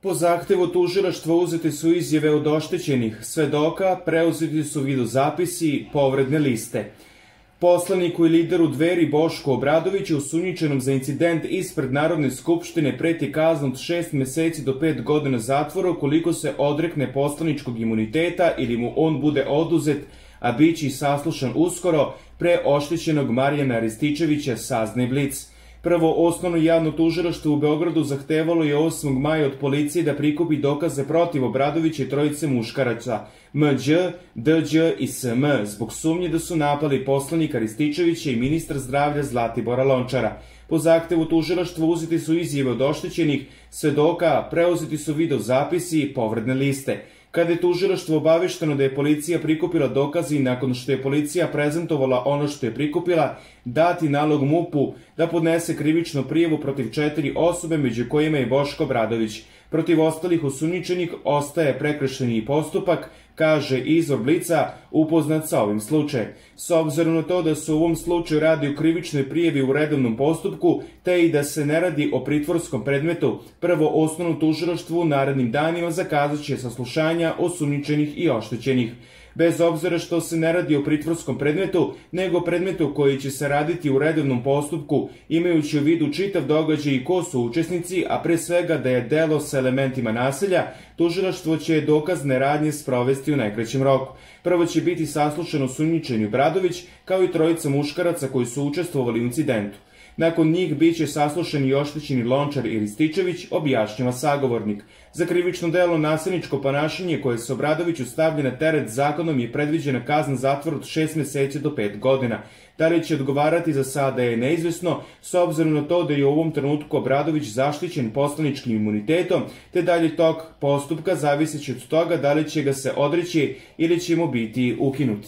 Po zahtevu tužilaštva uzete su izjave od oštećenih svedoka, preuzeti su videozapisi povredne liste. Poslaniku i lideru dveri Bošku Obradoviću osuničenom za incident ispred Narodne skupštine preti kaznom od šest meseci do pet godina zatvora ukoliko se odrekne poslaničkog imuniteta ili mu on bude oduzet, a bići saslušan uskoro pre oštećenog Marijana Rističevića sazne Blic. Prvo osnovno javno tužilaštvo u Beogradu zahtevalo je 8. maja od policije da prikupi dokaze protiv Obradovića i trojice muškaraca Mđ, Dđ i SM zbog sumnje da su napali poslanika Rističevića i ministra zdravlja Zlatibora Lončara. Po zahtevu tužilaštva uzeti su izjave od oštećenih svedoka, preuzeti su video zapisi i povredne liste. Kada je tužilaštvo obavešteno da je policija prikupila dokaze i nakon što je policija prezentovala ono što je prikupila, dati nalog MUP-u da podnese krivičnu prijevu protiv četiri osobe, među kojima je Boško Bradović. Protiv ostalih osuničenih ostaje prekršeni postupak, kaže izvor Blica, upoznat sa ovim slučajem. S obzirom na to da se u ovom slučaju radi o krivičnoj prijevi u redovnom postupku, te i da se ne radi o pritvorskom predmetu, prvo osnovno tužilaštvu u narednim danima zakazat će saslušanja osumničenih i oštećenih bez obzira što se ne radi o pritvorskom predmetu, nego predmetu koji će se raditi u redovnom postupku, imajući u vidu čitav događaj i ko su učesnici, a pre svega da je delo sa elementima naselja, tužilaštvo će dokazne radnje sprovesti u najkraćem roku. Prvo će biti saslušano sumnjičenju Bradović, kao i trojica muškaraca koji su učestvovali u incidentu. Nakon njih biće saslušan i oštećeni Lončar i Rističević, objašnjava sagovornik. Za krivično delo nasilničko ponašanje koje se Obradoviću stavlja na teret zakonom je predviđena kazna zatvora od 6 meseci do 5 godina. Da li će odgovarati za sada je neizvesno, s obzirom na to da je u ovom trenutku Obradović zaštićen poslaničkim imunitetom, te dalje tok postupka zaviseći od toga da li će ga se odreći ili će mu biti ukinut.